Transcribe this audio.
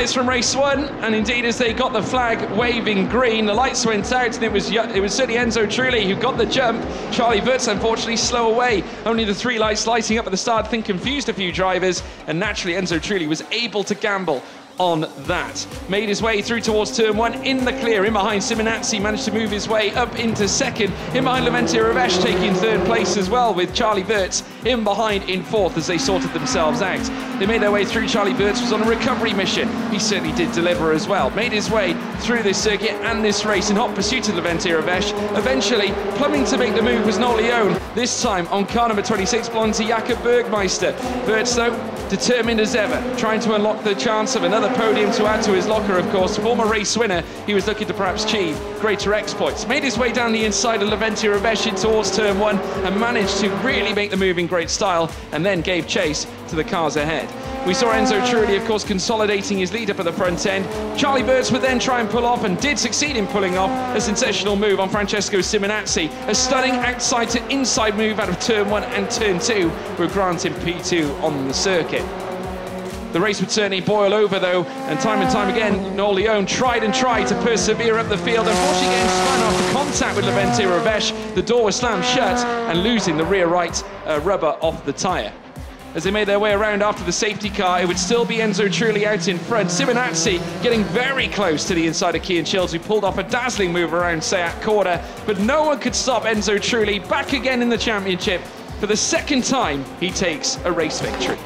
lights from race one, and indeed, as they got the flag waving green, the lights went out, and it was it was certainly Enzo Trulli who got the jump. Charlie Wurz, unfortunately, slow away. Only the three lights lighting up at the start, I think confused a few drivers, and naturally, Enzo Trulli was able to gamble on that. Made his way through towards turn one in the clear. In behind Simonazzi managed to move his way up into second. In behind Levente Révész taking third place as well with Charlie Wurz in behind in fourth as they sorted themselves out. They made their way through. Charlie Wurz was on a recovery mission. He certainly did deliver as well. Made his way through this circuit and this race in hot pursuit of Levente Révész. Eventually, plumbing to make the move was Noel Leone. This time on car number 26 belonged to Jakob Bergmeister. Wurz though determined as ever, trying to unlock the chance of another podium to add to his locker, of course. Former race winner, he was looking to perhaps achieve greater exploits. Made his way down the inside of Levente Révész towards turn one and managed to really make the move in great style and then gave chase to the cars ahead. We saw Enzo Trulli, of course, consolidating his lead up at the front end. Charlie Wurz would then try and pull off and did succeed in pulling off a sensational move on Francesco Simonazzi. A stunning outside to inside move out of turn one and turn two would grant him P2 on the circuit. The race would certainly boil over though, and time and time again, Noel Leone tried and tried to persevere up the field. Unfortunately, getting spun after contact with Levente Révész, the door was slammed shut and losing the rear right uh, rubber off the tyre. As they made their way around after the safety car, it would still be Enzo Trulli out in front. Simonazzi getting very close to the inside of Cian Shields, who pulled off a dazzling move around Seat Corda, but no one could stop Enzo Trulli back again in the championship. For the second time, he takes a race victory.